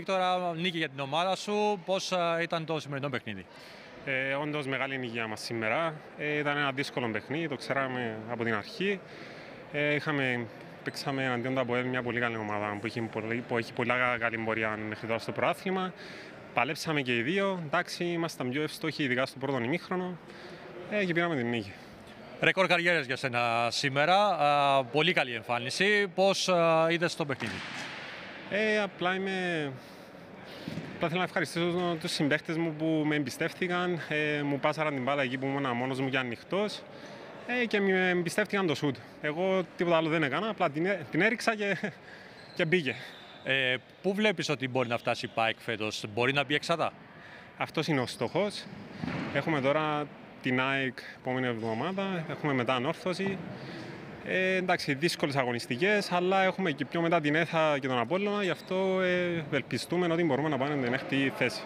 Βίκτορα, νίκη για την ομάδα σου. Πώς ήταν το σημερινό παιχνίδι; Ε, Όντως μεγάλη νίκη για μας σήμερα. Ε, ήταν ένα δύσκολο παιχνίδι, το ξέραμε από την αρχή. Ε, είχαμε, παίξαμε εναντίον του ΑΠΟΕΛ μια πολύ καλή ομάδα που έχει πολύ, που έχει πολύ καλή πορεία μέχρι τώρα στο προάθλημα. Παλέψαμε και οι δύο. Εντάξει, ήμασταν πιο ευστόχοι, ειδικά στο πρώτο ημίχρονο. Ε, και πήραμε την νίκη. Ρεκόρ καριέρα για σένα σήμερα. Α, πολύ καλή εμφάνιση. Πώς είδες το παιχνίδι; Ε, απλά είμαι Απλά θέλω να ευχαριστήσω τους συμπαίχτες μου που με εμπιστεύτηκαν. Ε, μου πάσαραν την μπάλα εκεί που ήμουν μόνος μου και ανοιχτός ε, και με εμπιστεύτηκαν το σουτ. Εγώ τίποτα άλλο δεν έκανα, απλά την, την έριξα και, και μπήκε. Ε, πού βλέπεις ότι μπορεί να φτάσει η ΠΑΕΚ φέτος, Μπορεί να μπει εξάδα; Αυτός είναι ο στόχος. Έχουμε τώρα την ΑΕΚ επόμενη εβδομάδα, έχουμε μετά ανόρθωση. Ε, εντάξει, δύσκολες αγωνιστικές, αλλά έχουμε και πιο μετά την ΕΘΑ και τον Απόλλωνα, γι' αυτό ε, ευελπιστούμε ότι μπορούμε να πάμε την έκτη θέση.